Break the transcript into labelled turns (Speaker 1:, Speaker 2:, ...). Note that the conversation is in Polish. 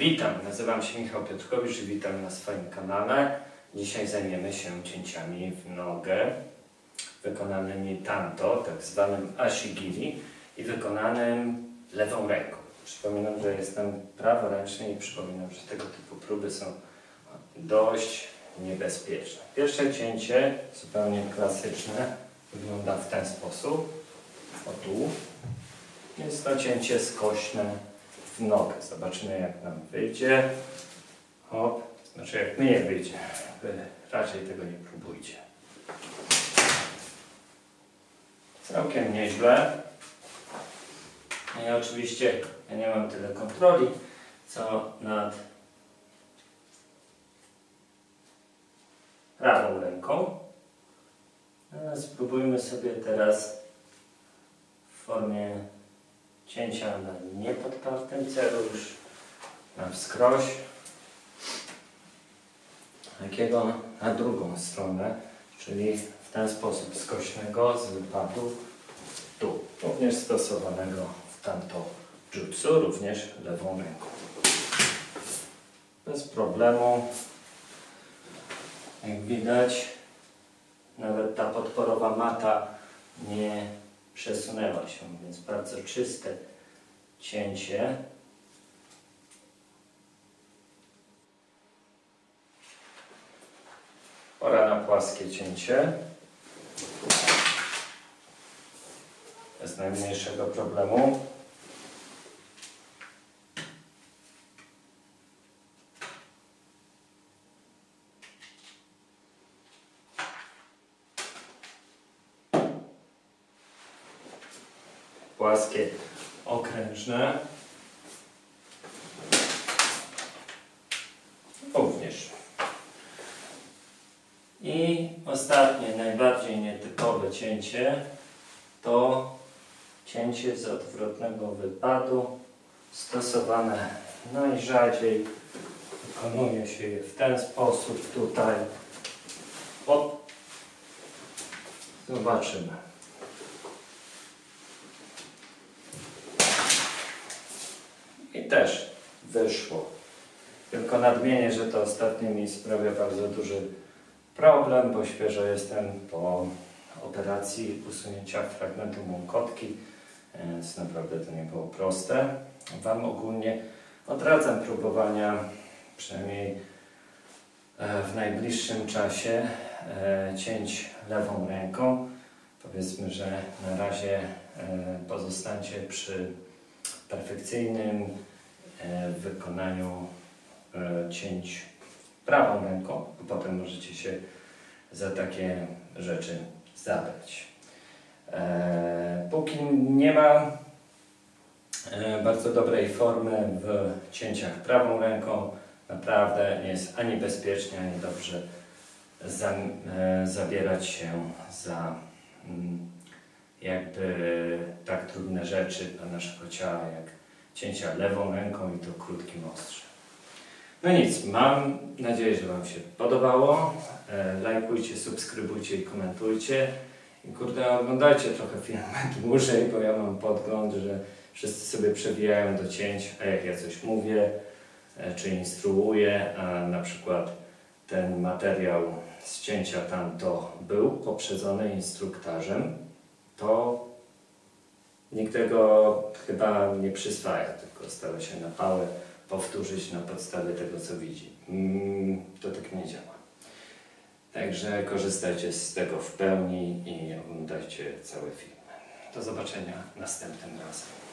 Speaker 1: Witam, nazywam się Michał Piotrkowicz i witam na swoim kanale. Dzisiaj zajmiemy się cięciami w nogę, wykonanymi tanto, tak zwanym ashigiri i wykonanym lewą ręką. Przypominam, że jestem praworęczny i przypominam, że tego typu próby są dość niebezpieczne. Pierwsze cięcie, zupełnie klasyczne, wygląda w ten sposób. O tu. Jest to cięcie skośne w nogę. Zobaczymy jak nam wyjdzie. Hop. Znaczy jak my nie wyjdzie. Wy raczej tego nie próbujcie. Całkiem nieźle. No I oczywiście ja nie mam tyle kontroli, co nad prawą ręką. Spróbujmy sobie teraz w formie cięcia na niepodpartym celu już na wskroś takiego na drugą stronę, czyli w ten sposób skośnego z wypadu tu, również stosowanego w tamto jutsu, również lewą ręką. Bez problemu, jak widać, nawet ta podporowa mata nie przesunęła się, więc bardzo czyste cięcie. Pora na płaskie cięcie. Bez najmniejszego problemu. Płaskie, okrężne. Również. I ostatnie, najbardziej nietypowe cięcie to cięcie z odwrotnego wypadu stosowane najrzadziej wykonuje się je w ten sposób tutaj. O, zobaczymy. I też wyszło. Tylko nadmienię, że to ostatnie mi sprawia bardzo duży problem, bo świeżo jestem po operacji usunięcia fragmentu mąkotki, więc naprawdę to nie było proste. Wam ogólnie odradzam próbowania, przynajmniej e, w najbliższym czasie, e, cięć lewą ręką. Powiedzmy, że na razie e, pozostańcie przy perfekcyjnym wykonaniu cięć prawą ręką, a potem możecie się za takie rzeczy zabrać. E, póki nie ma e, bardzo dobrej formy w cięciach prawą ręką, naprawdę nie jest ani bezpiecznie, ani dobrze za, e, zabierać się za mm, jakby tak trudne rzeczy dla naszego ciała, jak cięcia lewą ręką i to krótkim ostrzem. No nic, mam nadzieję, że Wam się podobało. E, lajkujcie, subskrybujcie i komentujcie. I kurde, oglądajcie trochę filmy dłużej, bo ja mam podgląd, że wszyscy sobie przewijają do cięć, a jak ja coś mówię, e, czy instruuję, a na przykład ten materiał z cięcia tamto był poprzedzony instruktarzem, to nikt tego chyba nie przyswaja, tylko stara się na pałę powtórzyć na podstawie tego, co widzi. Mm, to tak nie działa. Także korzystajcie z tego w pełni i oglądajcie cały film. Do zobaczenia następnym razem.